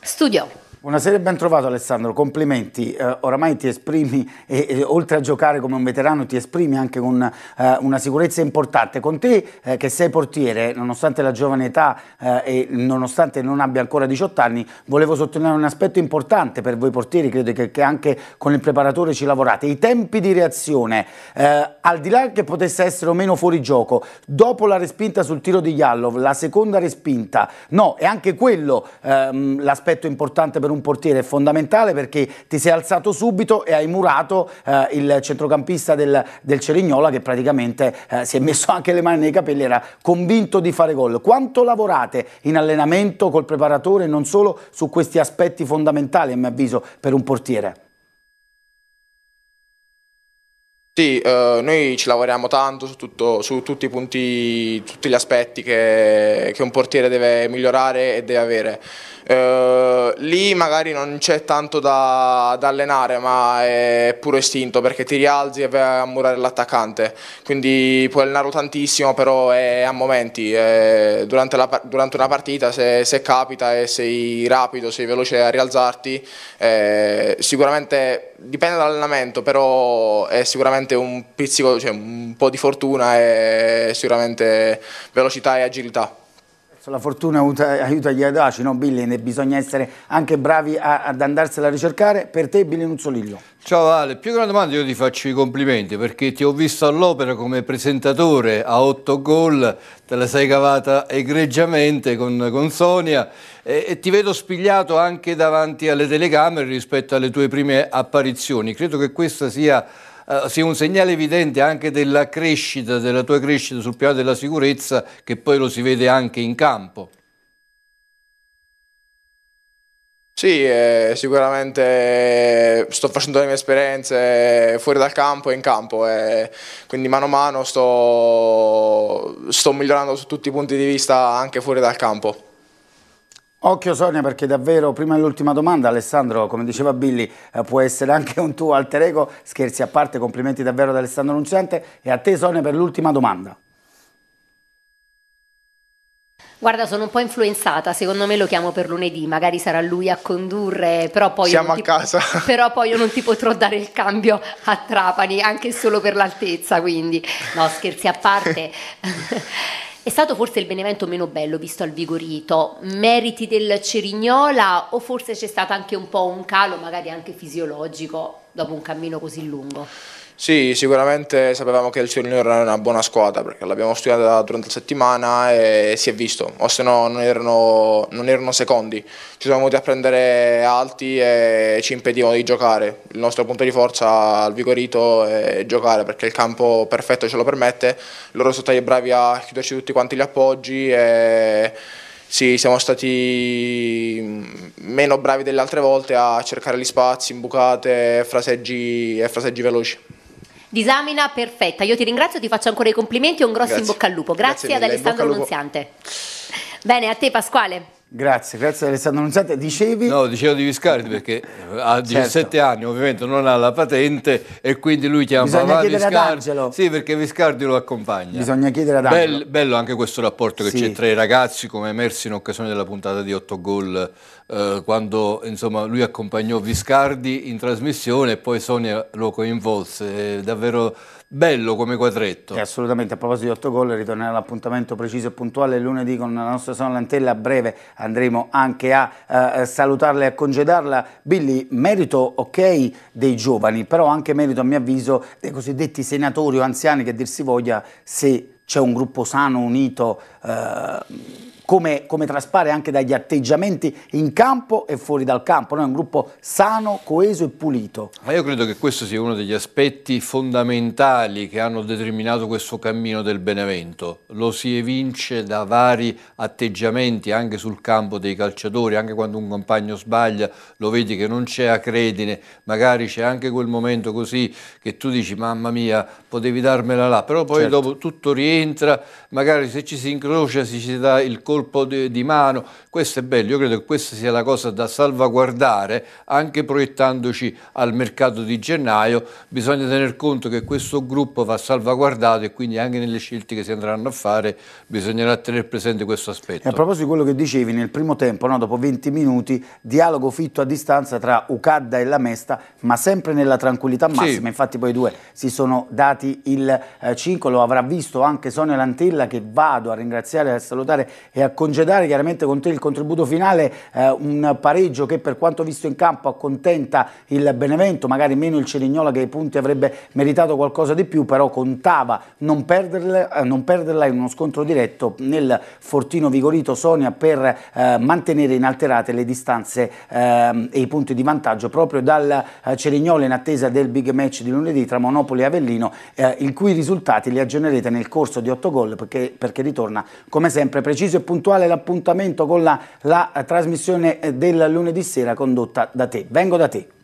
Studio. Buonasera e ben trovato Alessandro, complimenti, eh, oramai ti esprimi e, e, oltre a giocare come un veterano ti esprimi anche con eh, una sicurezza importante. Con te eh, che sei portiere, nonostante la giovane età eh, e nonostante non abbia ancora 18 anni, volevo sottolineare un aspetto importante per voi portieri, credo che, che anche con il preparatore ci lavorate, i tempi di reazione, eh, al di là che potesse essere o meno fuori gioco, dopo la respinta sul tiro di Yallov, la seconda respinta, no, è anche quello ehm, l'aspetto importante per per un portiere è fondamentale perché ti sei alzato subito e hai murato eh, il centrocampista del, del, Cerignola che praticamente eh, si è messo anche le mani nei capelli, era convinto di fare gol. Quanto lavorate in allenamento col preparatore non solo su questi aspetti fondamentali a mio avviso per un portiere? Sì, eh, noi ci lavoriamo tanto su, tutto, su, tutti i punti, tutti gli aspetti che, che un portiere deve migliorare e deve avere. Uh, lì magari non c'è tanto da, da, allenare, ma è puro istinto perché ti rialzi e vai a murare l'attaccante. Quindi puoi allenarlo tantissimo, però è a momenti. È durante, la, durante, una partita, se, se, capita e sei rapido, sei veloce a rialzarti, eh, sicuramente dipende dall'allenamento, però è sicuramente un pizzico, cioè un po' di fortuna e sicuramente velocità e agilità. La fortuna aiuta, gli audaci, no Billy? Bisogna essere anche bravi a, ad andarsela a ricercare. Per te Billy Nuzzolillo. Ciao Ale, più che una domanda io ti faccio i complimenti perché ti ho visto all'opera come presentatore a otto gol, te la sei cavata egregiamente con, con Sonia e, e, ti vedo spigliato anche davanti alle telecamere rispetto alle tue prime apparizioni. Credo che questa sia eh, sia un segnale evidente anche della crescita, della tua crescita sul piano della sicurezza, che poi lo si vede anche in campo. Sì, eh, sicuramente sto facendo le mie esperienze fuori dal campo e in campo, e quindi mano a mano sto, sto migliorando su tutti i punti di vista anche fuori dal campo. Occhio Sonia perché davvero, prima dell'ultima domanda, Alessandro, come diceva Billy, eh, può essere anche un tuo alter ego, scherzi a parte, complimenti davvero ad Alessandro Nunziante e a te Sonia per l'ultima domanda. Guarda, sono un po' influenzata, secondo me lo chiamo per lunedì, magari sarà lui a condurre, però poi, Siamo a ti, casa. però poi io non ti potrò dare il cambio a Trapani, anche solo per l'altezza, quindi no, scherzi a parte. È stato forse il Benevento meno bello visto al Vigorito, meriti del Cerignola o forse c'è stato anche un po' un calo, magari anche fisiologico, dopo un cammino così lungo? Sì, sicuramente sapevamo che il Torino era una buona squadra perché l'abbiamo studiata durante la settimana e si è visto, o se no non erano, non erano secondi. Ci siamo venuti a prendere alti e ci impedivano di giocare. Il nostro punto di forza al Vigorito è giocare perché il campo perfetto ce lo permette. Loro sono stati bravi a chiuderci tutti quanti gli appoggi e sì, siamo stati meno bravi delle altre volte a cercare gli spazi, imbucate fraseggi, e fraseggi veloci. Disamina perfetta. Io ti ringrazio, ti faccio ancora i complimenti e un grosso Grazie. in bocca al lupo. Grazie, Grazie ad Alessandro Nunziante. Bene, a te Pasquale. Grazie, grazie Alessandro Nunziante. Dicevi? No, dicevo di Viscardi perché ha 17 certo. anni, ovviamente non ha la patente e quindi lui chiama Bisogna chiedere Viscardi. Sì, perché Viscardi lo accompagna. Bisogna chiedere ad Angelo. Bello, bello anche questo rapporto che sì. c'è tra i ragazzi, come emersi in occasione della puntata di 8 gol, eh, quando insomma, lui accompagnò Viscardi in trasmissione e poi Sonia lo coinvolse. È davvero bello come quadretto. E assolutamente, a proposito di 8 gol, ritornerà all'appuntamento preciso e puntuale lunedì con la nostra Sonia Lantella. A breve andremo anche a eh, salutarla e a congedarla. Billy, merito ok dei giovani, però anche merito a mio avviso dei cosiddetti senatori o anziani che dir si voglia se c'è un gruppo sano, unito. Eh, come, come, traspare anche dagli atteggiamenti in campo e fuori dal campo. Noi è un gruppo sano, coeso e pulito. Ma io credo che questo sia uno degli aspetti fondamentali che hanno determinato questo cammino del Benevento. Lo si evince da vari atteggiamenti anche sul campo dei calciatori, anche quando un compagno sbaglia, lo vedi che non c'è acredine, magari c'è anche quel momento così che tu dici mamma mia potevi darmela là, però poi certo. dopo tutto rientra, magari se ci si incrocia si ci dà il colpo colpo di, di, mano, questo è bello, io credo che questa sia la cosa da salvaguardare anche proiettandoci al mercato di gennaio, bisogna tener conto che questo gruppo va salvaguardato e quindi anche nelle scelte che si andranno a fare bisognerà tenere presente questo aspetto. E a proposito di quello che dicevi, nel primo tempo, no, dopo 20 minuti, dialogo fitto a distanza tra Ucadda e la Mesta, ma sempre nella tranquillità massima, sì. infatti poi i due si sono dati il eh, 5, lo avrà visto anche Sonia Lantilla che vado a ringraziare, a salutare e a congedare chiaramente con te il contributo finale, eh, un pareggio che per quanto visto in campo accontenta il Benevento, magari meno il Cerignola che ai punti avrebbe meritato qualcosa di più, però contava non perderla, eh, non perderla in uno scontro diretto nel Fortino Vigorito Sonia per eh, mantenere inalterate le distanze eh, e i punti di vantaggio proprio dal eh, Cerignola in attesa del big match di lunedì tra Monopoli e Avellino, eh, il cui risultati li aggiornerete nel corso di 8 gol perché, perché ritorna come sempre preciso e puntuale l'appuntamento con la, la trasmissione del lunedì sera condotta da te. Vengo da te.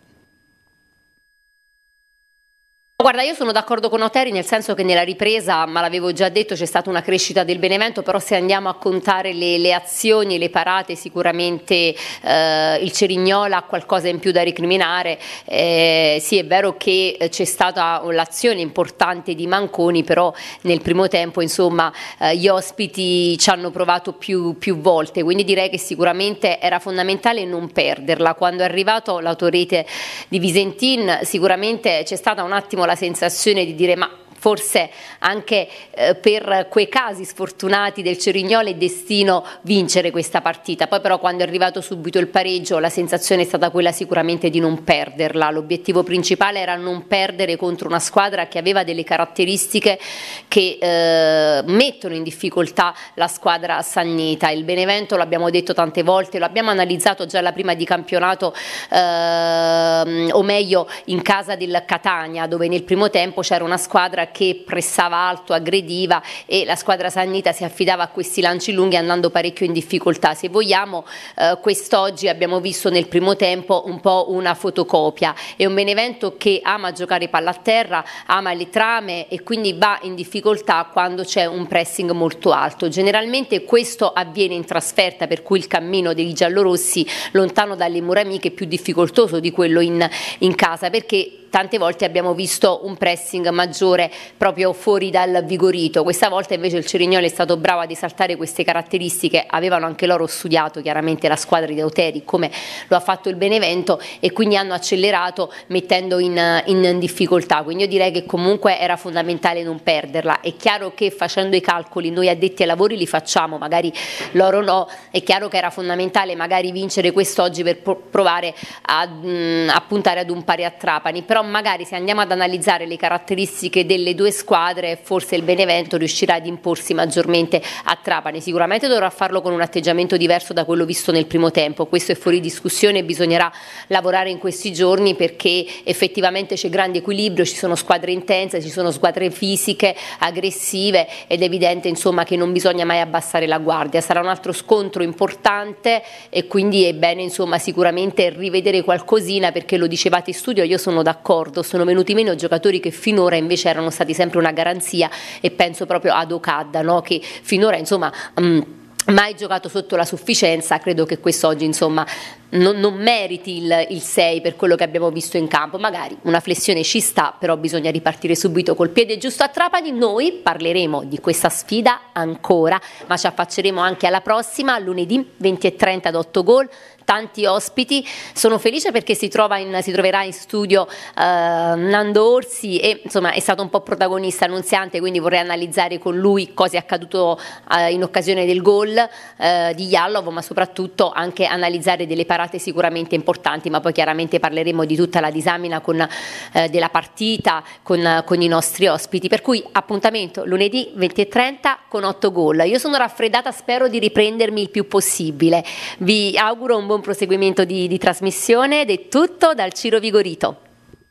Guarda, io sono d'accordo con Oteri nel senso che nella ripresa, ma l'avevo già detto, c'è stata una crescita del Benevento, però se andiamo a contare le, le azioni, le parate, sicuramente eh, il Cerignola ha qualcosa in più da recriminare. Eh, sì, è vero che c'è stata l'azione importante di Manconi, però nel primo tempo insomma eh, gli ospiti ci hanno provato più, più, volte, quindi direi che sicuramente era fondamentale non perderla. Quando è arrivato l'autorete di Visentin sicuramente c'è stata un attimo la sensazione di dire ma forse anche eh, per quei casi sfortunati del Cerignolo è destino vincere questa partita. Poi però quando è arrivato subito il pareggio la sensazione è stata quella sicuramente di non perderla. L'obiettivo principale era non perdere contro una squadra che aveva delle caratteristiche che eh, mettono in difficoltà la squadra sannita. Il Benevento l'abbiamo detto tante volte, lo abbiamo analizzato già alla prima di campionato eh, o meglio in casa del Catania dove nel primo tempo c'era una squadra che pressava alto, aggrediva e la squadra Sannita si affidava a questi lanci lunghi andando parecchio in difficoltà. Se vogliamo, eh, quest'oggi abbiamo visto nel primo tempo un po' una fotocopia. È un Benevento che ama giocare palla a terra, ama le trame e quindi va in difficoltà quando c'è un pressing molto alto. Generalmente questo avviene in trasferta, per cui il cammino dei giallorossi lontano dalle mura amiche è più difficoltoso di quello in, in casa perché tante volte abbiamo visto un pressing maggiore proprio fuori dal vigorito, questa volta invece il Cerignoli è stato bravo ad esaltare queste caratteristiche, avevano anche loro studiato chiaramente la squadra di Euteri come lo ha fatto il Benevento e quindi hanno accelerato mettendo in, in difficoltà, quindi io direi che comunque era fondamentale non perderla, è chiaro che facendo i calcoli noi addetti ai lavori li facciamo, magari loro no, è chiaro che era fondamentale magari vincere quest'oggi per provare a, mh, a puntare ad un pari a Trapani, però magari se andiamo ad analizzare le caratteristiche delle due squadre forse il Benevento riuscirà ad imporsi maggiormente a Trapani, sicuramente dovrà farlo con un atteggiamento diverso da quello visto nel primo tempo, questo è fuori discussione, bisognerà lavorare in questi giorni perché effettivamente c'è grande equilibrio, ci sono squadre intense, ci sono squadre fisiche, aggressive ed è evidente insomma che non bisogna mai abbassare la guardia, sarà un altro scontro importante e quindi è bene insomma sicuramente rivedere qualcosina perché lo dicevate in studio, io sono d'accordo d'accordo, sono venuti meno giocatori che finora invece erano stati sempre una garanzia e penso proprio ad Okada no? che finora insomma... Mh, mai giocato sotto la sufficienza, credo che quest'oggi insomma non, non meriti il, il 6 per quello che abbiamo visto in campo, magari una flessione ci sta, però bisogna ripartire subito col piede giusto a Trapani, noi parleremo di questa sfida ancora, ma ci affacceremo anche alla prossima, lunedì 20 e 30 ad 8 gol, tanti ospiti. Sono felice perché si, in, si troverà in studio eh, Nando Orsi e insomma è stato un po' protagonista annunziante, quindi vorrei analizzare con lui cosa è accaduto eh, in occasione del gol eh, di Jallov, ma soprattutto anche analizzare delle parate sicuramente importanti, ma poi chiaramente parleremo di tutta la disamina con, eh, della partita con, con, i nostri ospiti. Per cui appuntamento lunedì 20 e 30 con 8 gol. Io sono raffreddata, spero di riprendermi il più possibile. Vi auguro un buon proseguimento di, di trasmissione ed è tutto dal Ciro Vigorito.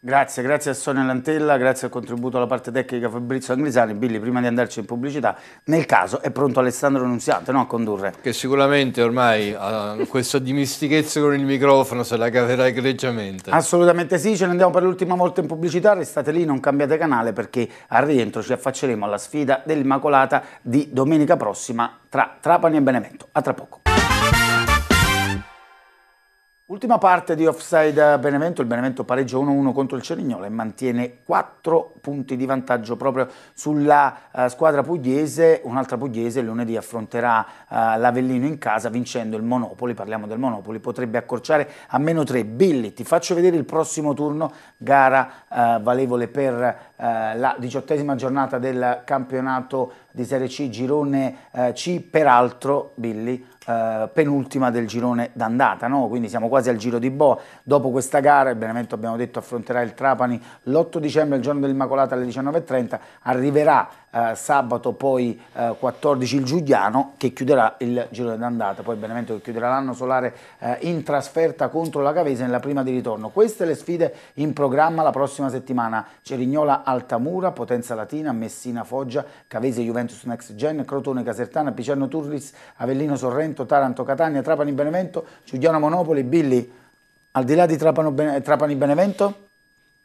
Grazie, grazie a Sonia Lantella, grazie al contributo alla parte tecnica Fabrizio Anglisani. Billy, prima di andarci in pubblicità, nel caso è pronto Alessandro Nunziante no, a condurre. Che sicuramente ormai ha questa dimistichezza con il microfono se la caverà egregiamente. Assolutamente sì, ce ne andiamo per l'ultima volta in pubblicità, restate lì, non cambiate canale perché al rientro ci affacceremo alla sfida dell'Immacolata di domenica prossima tra Trapani e Benevento. A tra poco. Ultima parte di offside Benevento, il Benevento pareggia 1-1 contro il Cerignola e mantiene 4 punti di vantaggio proprio sulla uh, squadra pugliese, un'altra pugliese lunedì affronterà uh, l'Avellino in casa vincendo il Monopoli, parliamo del Monopoli, potrebbe accorciare a meno 3. Billy, ti faccio vedere il prossimo turno, gara uh, valevole per la diciottesima giornata del campionato di Serie C, girone C, peraltro Billy eh, penultima del girone d'andata, no? quindi siamo quasi al giro di Boa. Dopo questa gara il Benevento abbiamo detto affronterà il Trapani l'8 dicembre, il giorno dell'Immacolata alle 19.30, arriverà eh, sabato poi eh, 14 il Giuliano che chiuderà il giro d'andata, poi Benevento che chiuderà l'anno solare eh, in trasferta contro la Cavese nella prima di ritorno. Queste le sfide in programma la prossima settimana, Cerignola Altamura, Potenza Latina, Messina Foggia, Cavese Juventus Next Gen, Crotone Casertana, Picerno Turris, Avellino Sorrento, Taranto Catania, Trapani Benevento, Giuliano Monopoli, Billy, al di là di Trapani Benevento?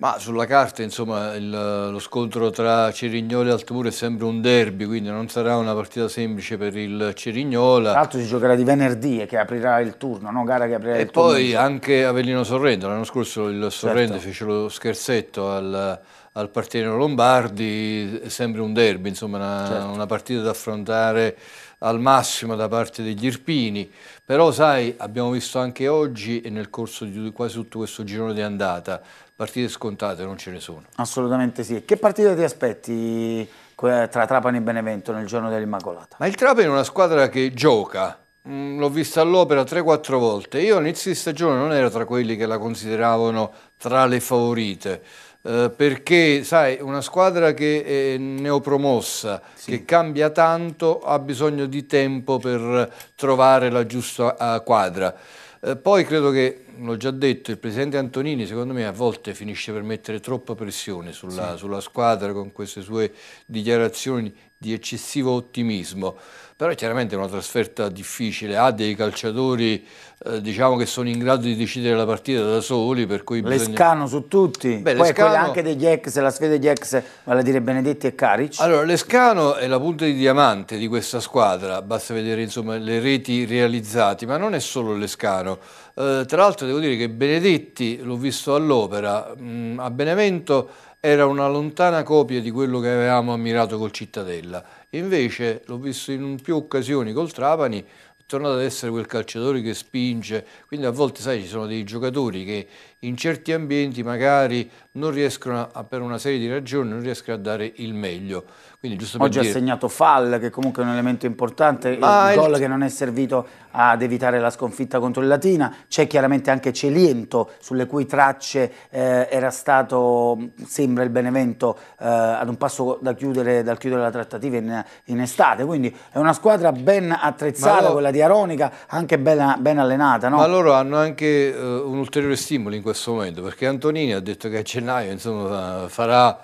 Ma sulla carta, insomma, il, lo scontro tra Cerignoli e Altamura è sempre un derby, quindi non sarà una partita semplice per il Cerignola. Tra l'altro si giocherà di venerdì che aprirà il turno, no? Gara che aprirà e il turno. E poi anche Avellino Sorrento, l'anno scorso il Sorrento certo. fece lo scherzetto al, al Parteno Lombardi, è sempre un derby, insomma, una, certo. una partita da affrontare al massimo da parte degli Irpini, però sai, abbiamo visto anche oggi e nel corso di quasi tutto questo girone di andata, partite scontate non ce ne sono. Assolutamente sì. Che partita ti aspetti tra Trapani e Benevento nel giorno dell'Immacolata? Ma il Trapani è una squadra che gioca, mm, l'ho vista all'opera 3-4 volte. Io all'inizio di stagione non ero tra quelli che la consideravano tra le favorite. Eh, perché sai, una squadra che è neopromossa, sì. che cambia tanto, ha bisogno di tempo per trovare la giusta uh, quadra. Eh, poi credo che, l'ho già detto, il presidente Antonini secondo me a volte finisce per mettere troppa pressione sulla, sì. sulla squadra con queste sue dichiarazioni di eccessivo ottimismo però chiaramente è una trasferta difficile, ha dei calciatori eh, diciamo che sono in grado di decidere la partita da soli, per cui Lescano su tutti, Beh, poi Lescano... quella anche degli ex, la sfida degli ex, vale a dire Benedetti e Caric. Allora, Lescano è la punta di diamante di questa squadra, basta vedere insomma le reti realizzate, ma non è solo Lescano. Eh, tra l'altro devo dire che Benedetti, l'ho visto all'opera, a Benevento era una lontana copia di quello che avevamo ammirato col Cittadella. Invece l'ho visto in più occasioni col Trapani, è tornato ad essere quel calciatore che spinge, quindi a volte sai ci sono dei giocatori che in certi ambienti magari non riescono a, per una serie di ragioni, non riescono a dare il meglio. Oggi ha segnato Fall, che comunque è un elemento importante, Ma il gol il... che non è servito ad evitare la sconfitta contro il Latina. C'è chiaramente anche Celiento, sulle cui tracce eh, era stato, sembra il Benevento, eh, ad un passo da chiudere, dal chiudere la trattativa in, in, estate. Quindi è una squadra ben attrezzata, loro... quella di Aronica, anche ben, ben allenata. No? Ma loro hanno anche uh, un ulteriore stimolo in questo momento, perché Antonini ha detto che a gennaio insomma, farà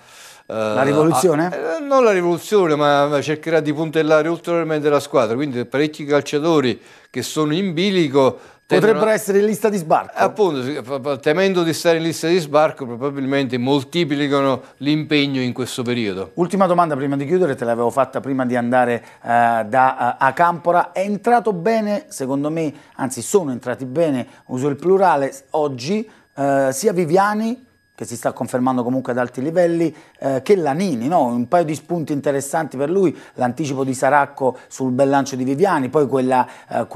la rivoluzione? Uh, non la rivoluzione, ma cercherà di puntellare ulteriormente la squadra. Quindi parecchi calciatori che sono in bilico. Potrebbero essere in lista di sbarco. Appunto, temendo di stare in lista di sbarco, probabilmente moltiplicano l'impegno in questo periodo. Ultima domanda prima di chiudere, te l'avevo fatta prima di andare uh, da uh, a Campora. È entrato bene, secondo me, anzi sono entrati bene, uso il plurale, oggi, sia Viviani che si sta confermando comunque ad alti livelli, eh, che Lanini, no? un paio di spunti interessanti per lui, l'anticipo di Saracco sul bel lancio di Viviani, poi quella, eh,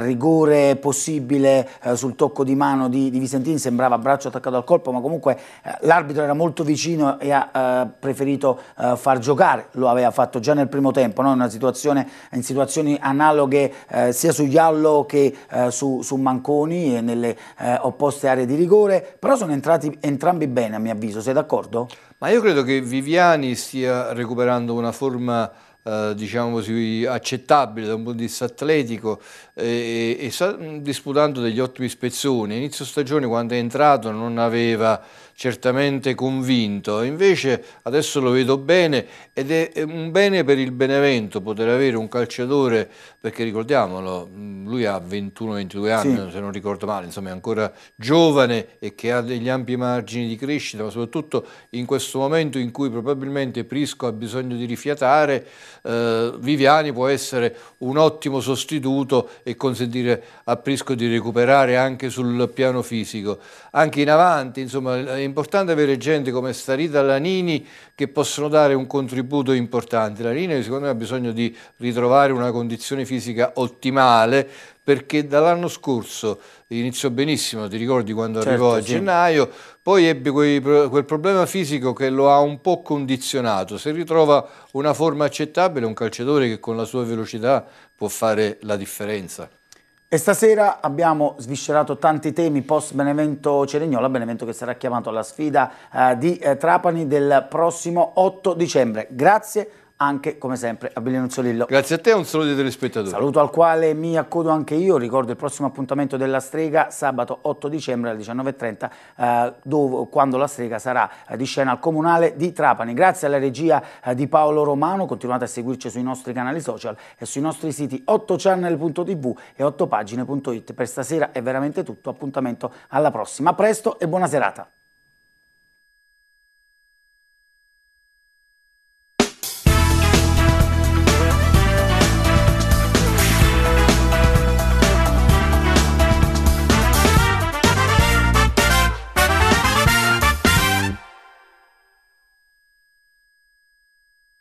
rigore possibile eh, sul tocco di mano di, di, Visentini, sembrava braccio attaccato al colpo, ma comunque eh, l'arbitro era molto vicino e ha eh, preferito eh, far giocare, lo aveva fatto già nel primo tempo, no? in, situazione, in, situazioni analoghe sia su Giallo che su, su, Manconi e nelle opposte aree di rigore, però sono entrati entrambi bene a mio avviso, sei d'accordo? Ma io credo che Viviani stia recuperando una forma eh, diciamo così, accettabile da un punto di vista atletico e, e sta disputando degli ottimi spezzoni. Inizio stagione quando è entrato non aveva certamente convinto, invece adesso lo vedo bene ed è un bene per il Benevento poter avere un calciatore, perché ricordiamolo, lui ha 21-22 anni, sì. se non ricordo male, insomma è ancora giovane e che ha degli ampi margini di crescita, ma soprattutto in questo momento in cui probabilmente Prisco ha bisogno di rifiatare, eh, Viviani può essere un ottimo sostituto e consentire a Prisco di recuperare anche sul piano fisico. Anche in avanti, insomma, è importante avere gente come Starita Lanini che possono dare un contributo importante. Lanini secondo me ha bisogno di ritrovare una condizione fisica ottimale perché dall'anno scorso iniziò benissimo, ti ricordi quando certo, arrivò a sì. gennaio, poi ebbe quei, quel problema fisico che lo ha un po' condizionato, se ritrova una forma accettabile, un calciatore che con la sua velocità può fare la differenza. E stasera abbiamo sviscerato tanti temi post Benevento Cerignola, Benevento che sarà chiamato alla sfida eh, di eh, Trapani del prossimo 8 dicembre. Grazie anche come sempre a Zolillo. Grazie a te e un saluto ai telespettatori. Saluto al quale mi accodo anche io, ricordo il prossimo appuntamento della Strega sabato 8 dicembre alle 19.30 eh, dove, quando la Strega sarà eh, di scena al Comunale di Trapani. Grazie alla regia eh, di Paolo Romano, continuate a seguirci sui nostri canali social e sui nostri siti 8channel.tv e 8pagine.it. Per stasera è veramente tutto, appuntamento alla prossima. A presto e buona serata.